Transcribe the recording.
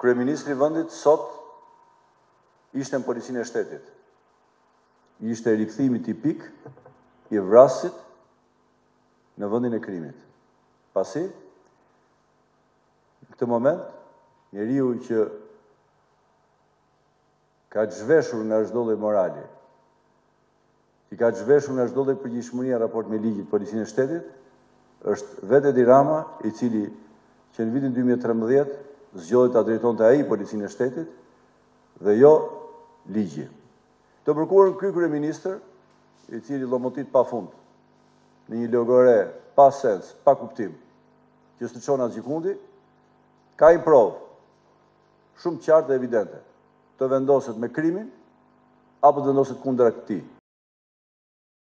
Kryeministri i vendit sot ishte në Policinë e Shtetit. Ishte rikthimi tipik i vrasësit në vendin e krimit. Pasi në këtë moment njeriu që Ka zhveshur nga çdo lloj morali. E ka zhveshur nga çdo lloj përgjegjshmëria në raport me ligjin Policinë e Shtetit, është vetë Edi Rama i cili që në vitin dy mijë e trembëdhjetë zgjodhi ta drejtonte ai Policinë e Shtetit dhe jo ligji. Të mërkurën ky kryeministër, i cili llomotit pafund në një logore pa sens, pa kuptim, që s'të çon asgjëkundi, ka një provë. shumë qartë e evidente, të vendoset me krimin apo të vendoset kundra tij.